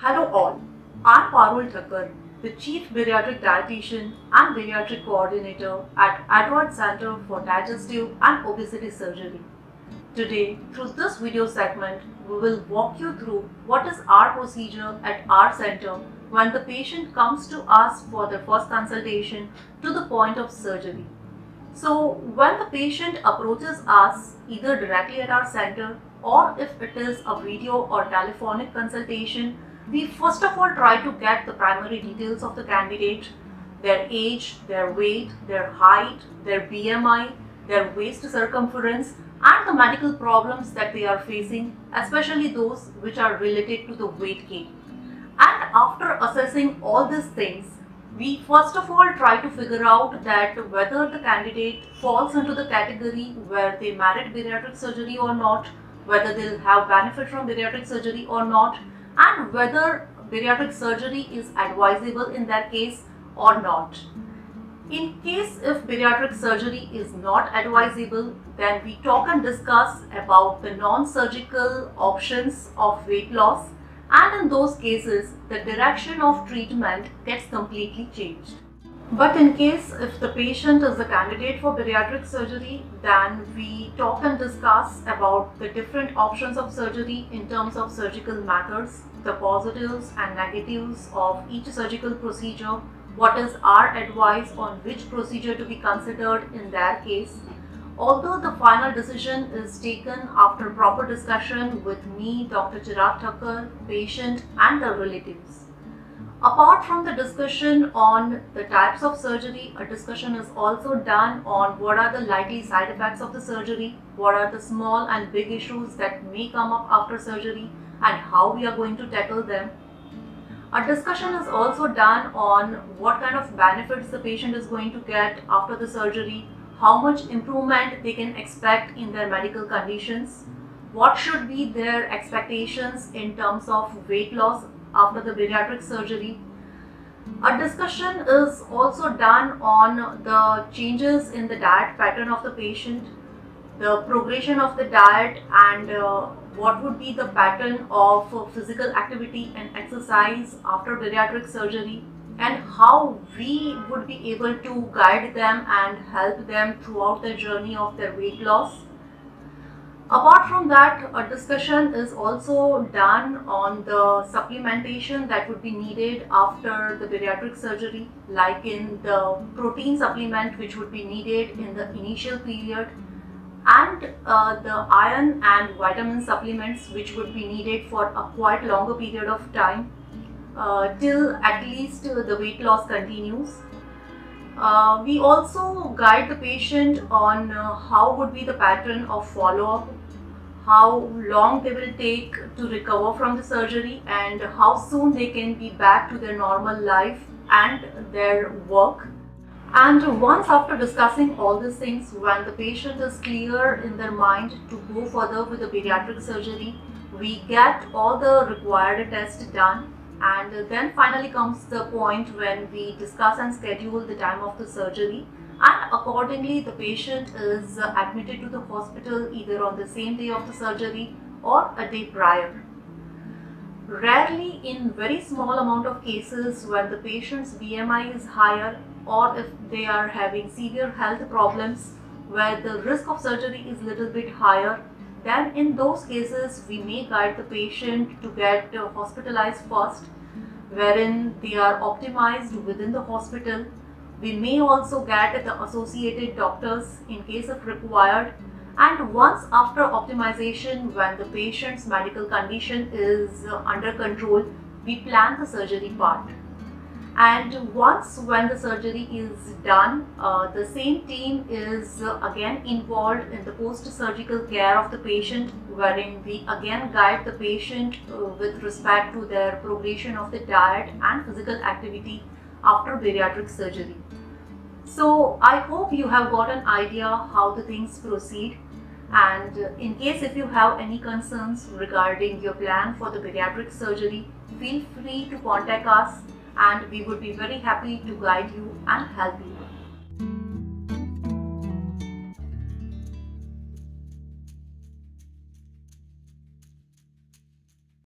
Hello all, I'm Parul Thakkar, the Chief Bariatric Dietitian and Bariatric Coordinator at ADROIT Center for Digestive and Obesity Surgery. Today, through this video segment, we will walk you through what is our procedure at our center when the patient comes to us for their first consultation to the point of surgery. So, when the patient approaches us either directly at our center or if it is a video or telephonic consultation, we first of all try to get the primary details of the candidate their age, their weight, their height, their BMI, their waist circumference, and the medical problems that they are facing, especially those which are related to the weight gain. And after assessing all these things, we first of all try to figure out that whether the candidate falls into the category where they merit bariatric surgery or not, whether they'll have benefit from bariatric surgery or not, and whether bariatric surgery is advisable in that case or not. In case if bariatric surgery is not advisable, then we talk and discuss about the non-surgical options of weight loss and in those cases, the direction of treatment gets completely changed. But in case if the patient is a candidate for bariatric surgery, then we talk and discuss about the different options of surgery in terms of surgical methods, the positives and negatives of each surgical procedure, what is our advice on which procedure to be considered in their case. Although the final decision is taken after proper discussion with me, Dr. Chirag Thakkar, patient and the relatives. Apart from the discussion on the types of surgery, a discussion is also done on what are the likely side effects of the surgery, what are the small and big issues that may come up after surgery and how we are going to tackle them. A discussion is also done on what kind of benefits the patient is going to get after the surgery, how much improvement they can expect in their medical conditions, what should be their expectations in terms of weight loss after the bariatric surgery. A discussion is also done on the changes in the diet pattern of the patient, the progression of the diet and uh, what would be the pattern of physical activity and exercise after bariatric surgery and how we would be able to guide them and help them throughout the journey of their weight loss. Apart from that, a discussion is also done on the supplementation that would be needed after the bariatric surgery, like in the protein supplement which would be needed in the initial period and uh, the iron and vitamin supplements which would be needed for a quite longer period of time uh, till at least uh, the weight loss continues. Uh, we also guide the patient on uh, how would be the pattern of follow-up, how long they will take to recover from the surgery and how soon they can be back to their normal life and their work. And once after discussing all these things, when the patient is clear in their mind to go further with the bariatric surgery, we get all the required tests done and then finally comes the point when we discuss and schedule the time of the surgery and accordingly the patient is admitted to the hospital either on the same day of the surgery or a day prior. Rarely in very small amount of cases when the patient's BMI is higher or if they are having severe health problems where the risk of surgery is a little bit higher then in those cases we may guide the patient to get uh, hospitalized first wherein they are optimized within the hospital. We may also get the associated doctors in case of required and once after optimization when the patient's medical condition is uh, under control we plan the surgery part and once when the surgery is done uh, the same team is uh, again involved in the post-surgical care of the patient wherein we again guide the patient uh, with respect to their progression of the diet and physical activity after bariatric surgery. So i hope you have got an idea how the things proceed. And in case if you have any concerns regarding your plan for the bariatric surgery feel free to contact us and we would be very happy to guide you and help you